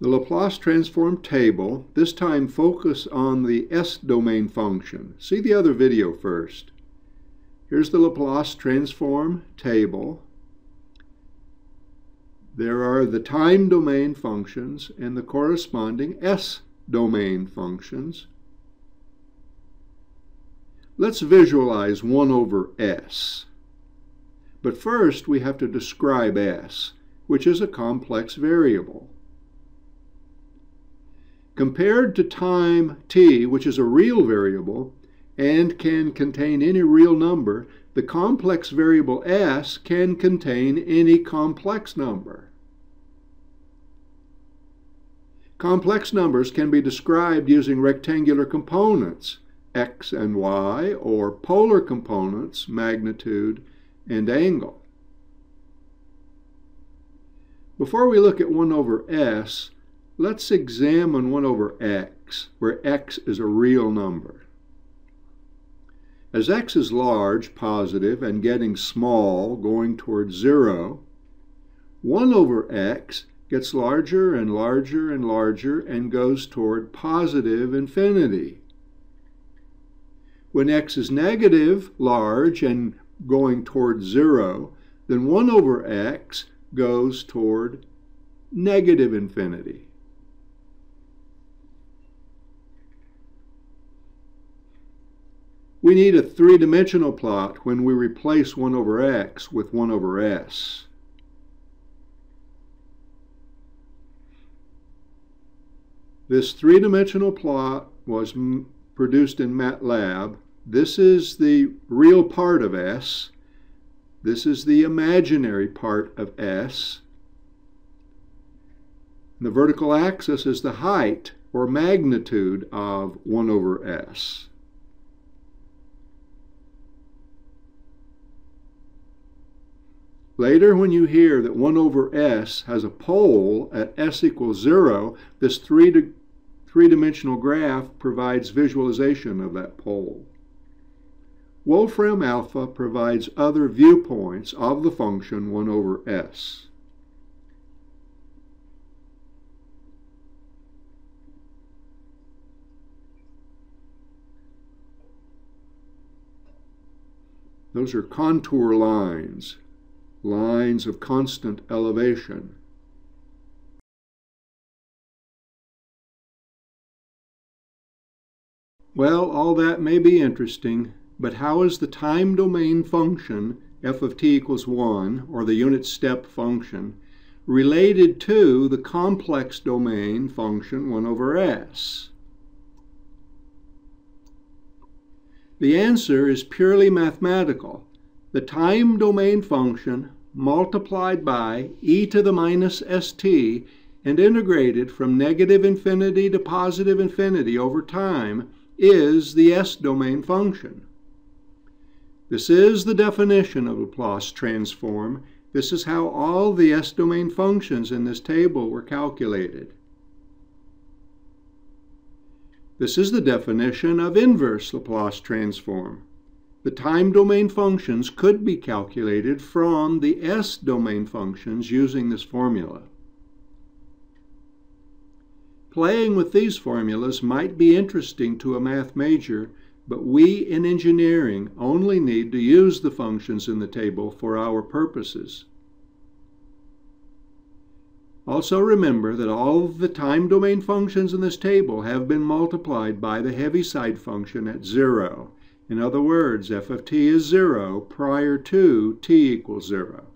The Laplace transform table, this time focus on the S-domain function. See the other video first. Here's the Laplace transform table. There are the time domain functions and the corresponding S-domain functions. Let's visualize 1 over S. But first we have to describe S, which is a complex variable. Compared to time t, which is a real variable and can contain any real number, the complex variable s can contain any complex number. Complex numbers can be described using rectangular components, x and y, or polar components, magnitude and angle. Before we look at 1 over s, Let's examine 1 over x, where x is a real number. As x is large, positive, and getting small, going towards 0, 1 over x gets larger and larger and larger and goes toward positive infinity. When x is negative, large, and going toward 0, then 1 over x goes toward negative infinity. We need a three-dimensional plot when we replace 1 over x with 1 over s. This three-dimensional plot was produced in MATLAB. This is the real part of S. This is the imaginary part of S. The vertical axis is the height or magnitude of 1 over S. Later, when you hear that 1 over s has a pole at s equals 0, this three-dimensional graph provides visualization of that pole. Wolfram alpha provides other viewpoints of the function 1 over s. Those are contour lines lines of constant elevation. Well, all that may be interesting, but how is the time domain function f of t equals 1, or the unit step function, related to the complex domain function 1 over s? The answer is purely mathematical the time domain function multiplied by e to the minus st and integrated from negative infinity to positive infinity over time is the s-domain function. This is the definition of Laplace transform. This is how all the s-domain functions in this table were calculated. This is the definition of inverse Laplace transform. The time domain functions could be calculated from the S domain functions using this formula. Playing with these formulas might be interesting to a math major, but we in engineering only need to use the functions in the table for our purposes. Also remember that all of the time domain functions in this table have been multiplied by the Heaviside function at zero. In other words, f of t is 0 prior to t equals 0.